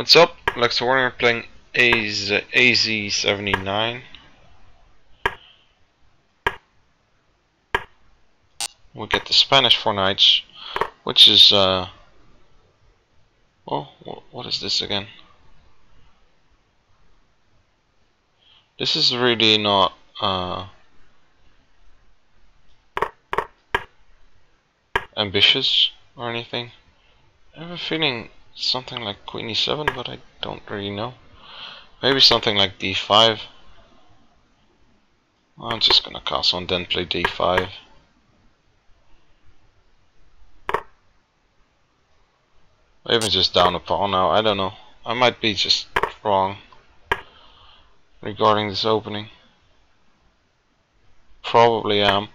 What's up? Lex Warner playing AZ, AZ79. We get the Spanish Four Knights, which is, uh, well, what is this again? This is really not, uh, ambitious or anything. I have a feeling something like queen e7 but I don't really know. Maybe something like d5 I'm just gonna castle and then play d5 maybe just down a pawn now I don't know. I might be just wrong regarding this opening. Probably am.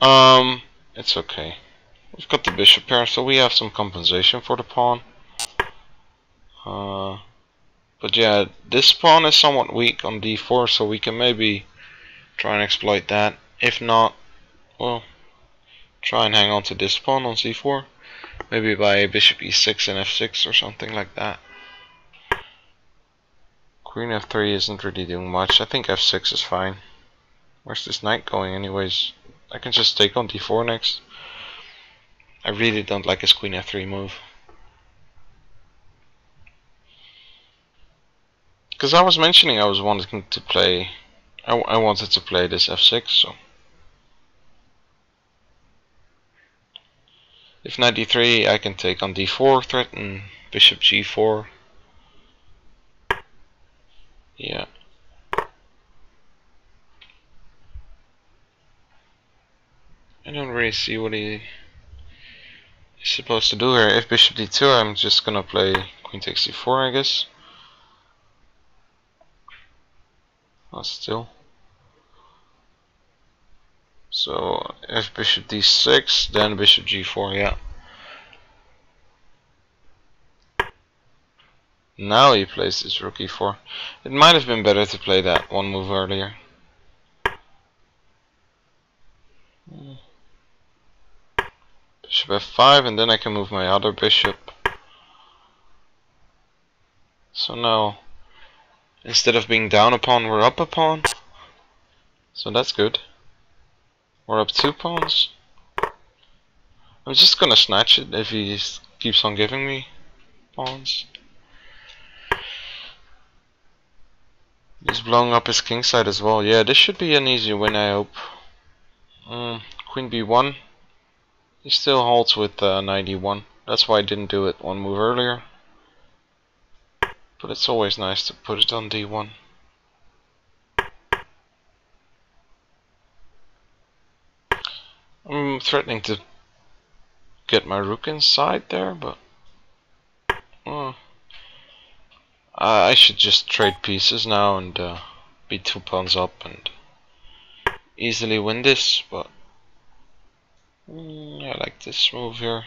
Um it's okay. We've got the bishop here so we have some compensation for the pawn uh, but yeah, this pawn is somewhat weak on d4, so we can maybe try and exploit that. If not, well, try and hang on to this pawn on c4. Maybe by bishop e6 and f6 or something like that. Queen f3 isn't really doing much. I think f6 is fine. Where's this knight going anyways? I can just take on d4 next. I really don't like his queen f3 move. Because I was mentioning I was wanting to play, I, I wanted to play this f6, so. If knight d3, I can take on d4, threaten bishop g4. Yeah. I don't really see what he is supposed to do here. If bishop d2, I'm just gonna play queen takes d4, I guess. Still. So if bishop d6, then bishop g4, yeah. Now he plays this rook e4. It might have been better to play that one move earlier. Bishop f5 and then I can move my other bishop. So now Instead of being down pawn, we're up pawn. So that's good. We're up two pawns. I'm just gonna snatch it if he keeps on giving me pawns. He's blowing up his king side as well. Yeah, this should be an easy win, I hope. Mm, queen b1. He still holds with uh, 91. That's why I didn't do it one move earlier. But it's always nice to put it on D1. I'm threatening to get my rook inside there, but I should just trade pieces now and uh, be two pawns up and easily win this, but mm, I like this move here.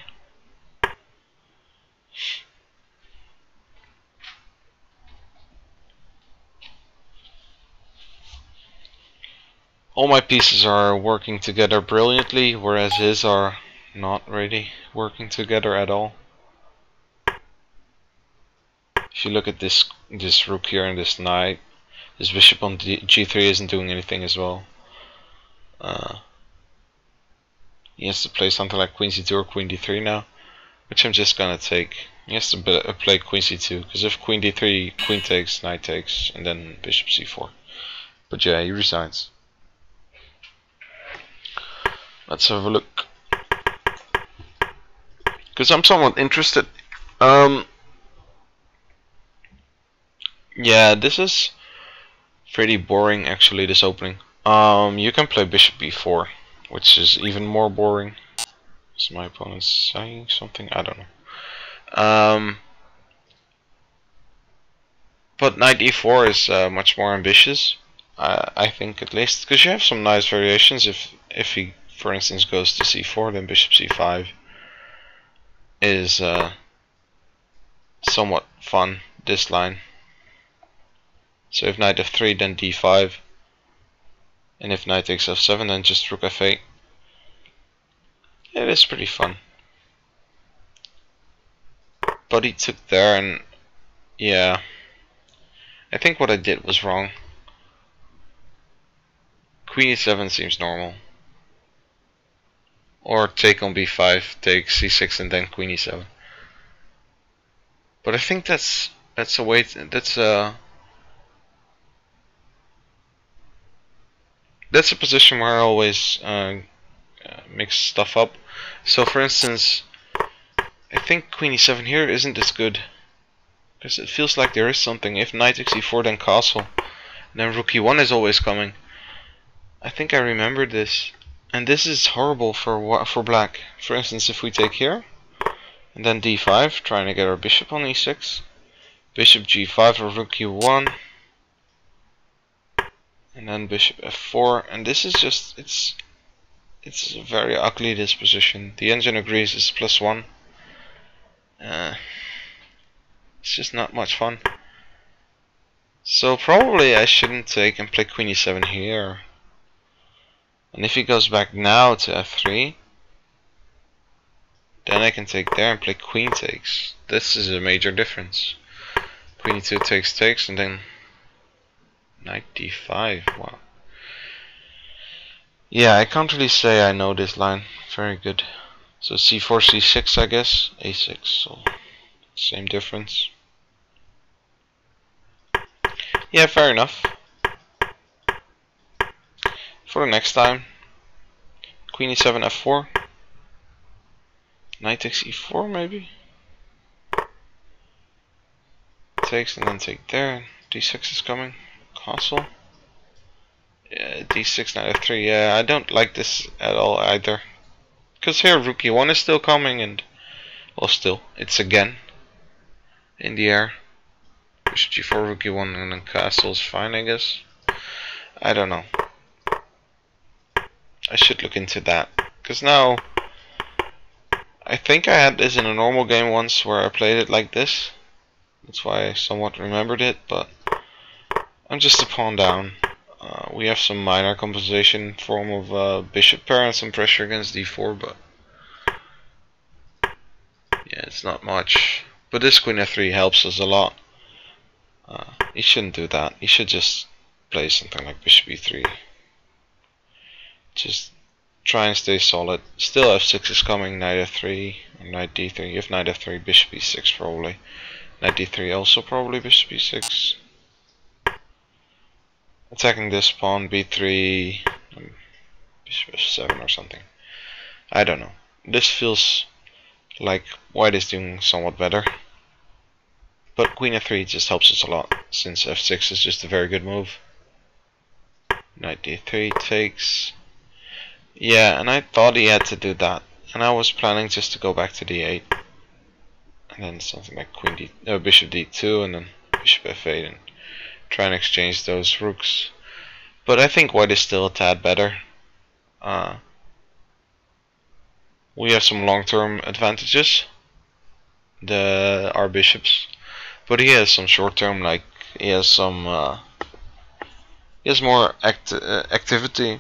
All my pieces are working together brilliantly, whereas his are not really working together at all. If you look at this this rook here and this knight, this bishop on g3 isn't doing anything as well. Uh, he has to play something like queen c2 or queen d3 now, which I'm just gonna take. He has to uh, play queen c2, because if queen d3, queen takes, knight takes, and then bishop c4. But yeah, he resigns. Let's have a look. Because I'm somewhat interested. Um, yeah, this is pretty boring actually, this opening. Um, you can play bishop b4, which is even more boring. Is my opponent saying something? I don't know. Um, but knight e4 is uh, much more ambitious. Uh, I think at least because you have some nice variations if if he for instance, goes to c4, then bishop c5 is uh, somewhat fun, this line. So if knight f3, then d5. And if knight takes f7, then just rook f8. It is pretty fun. But he took there and Yeah. I think what I did was wrong. Queen e7 seems normal. Or take on b5, take c6 and then queen e7. But I think that's that's a way that's a that's a position where I always uh, uh, mix stuff up. So for instance, I think queen e7 here isn't as good. Because it feels like there is something. If knight takes e4 then castle. Then rook e1 is always coming. I think I remember this. And this is horrible for for black. For instance, if we take here, and then d5, trying to get our bishop on e6. Bishop g5 or rook e1. And then bishop f4. And this is just, it's it's a very ugly this position. The engine agrees it's plus one. Uh, it's just not much fun. So probably I shouldn't take and play queen e7 here. And if he goes back now to f3, then I can take there and play queen takes. This is a major difference. Queen e2 takes takes and then knight d5. Wow. Yeah, I can't really say I know this line very good. So c4, c6 I guess, a6, so same difference. Yeah, fair enough. For the next time, queen e7, f4. Knight takes e4 maybe? Takes and then take there. d6 is coming. Castle. Yeah, d6, knight f3. Yeah, I don't like this at all either. Because here rook e1 is still coming and... Well, still. It's again. In the air. Bishop g4, rook e1 and then castle is fine, I guess. I don't know. I should look into that. Because now, I think I had this in a normal game once where I played it like this. That's why I somewhat remembered it, but I'm just a pawn down. Uh, we have some minor compensation form of uh, bishop pair and some pressure against d4, but yeah, it's not much. But this queen f3 helps us a lot. Uh, he shouldn't do that. He should just play something like bishop e3. Just try and stay solid. Still f6 is coming, knight f3, or knight d3. If knight f3, bishop e6 probably. Knight d3 also probably bishop e6. Attacking this pawn, b3, um, bishop f7 or something. I don't know. This feels like white is doing somewhat better. But queen f3 just helps us a lot, since f6 is just a very good move. Knight d3 takes. Yeah, and I thought he had to do that. And I was planning just to go back to d8. And then something like queen d, uh, bishop d2 and then bishop f8 and try and exchange those rooks. But I think white is still a tad better. Uh, we have some long-term advantages. The our bishops but he has some short term, like he has some, uh, he has more act uh, activity.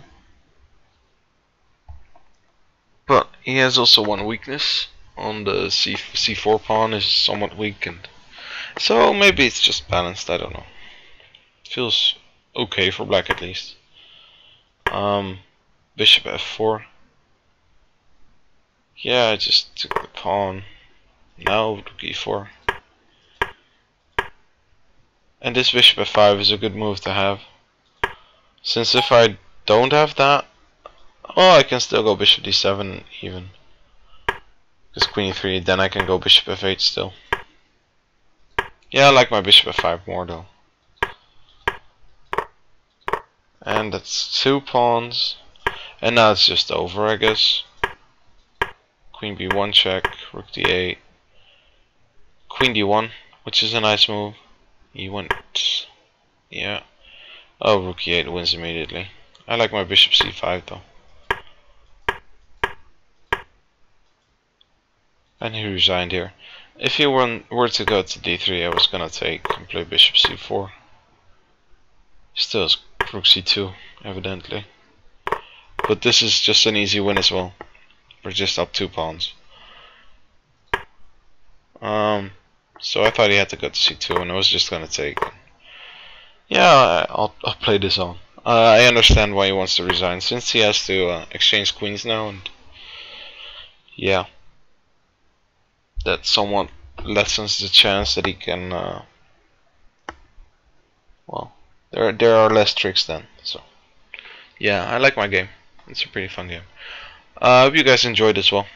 But he has also one weakness on the C C4 pawn is somewhat weakened. So maybe it's just balanced, I don't know. Feels okay for black at least. Um, bishop f4. Yeah, I just took the pawn. Now rook e4. And this bishop f5 is a good move to have. Since if I don't have that, oh, I can still go bishop d7 even. Because queen e3, then I can go bishop f8 still. Yeah, I like my bishop f5 more though. And that's two pawns. And now it's just over, I guess. Queen b1 check, rook d8. Queen d1, which is a nice move. He went... Yeah. Oh, rook e8 wins immediately. I like my bishop c5 though. And he resigned here. If he were, to go to d3, I was gonna take and play bishop c4. Still has rook c2, evidently. But this is just an easy win as well. We're just up two pawns. Um, So I thought he had to go to c2 and I was just gonna take. Yeah, I'll I'll play this on. Uh, I understand why he wants to resign since he has to uh, exchange queens now and yeah, that somewhat lessens the chance that he can. Uh, well, there there are less tricks then. So yeah, I like my game. It's a pretty fun game. Uh, I hope you guys enjoyed as well,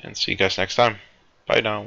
and see you guys next time. Bye now.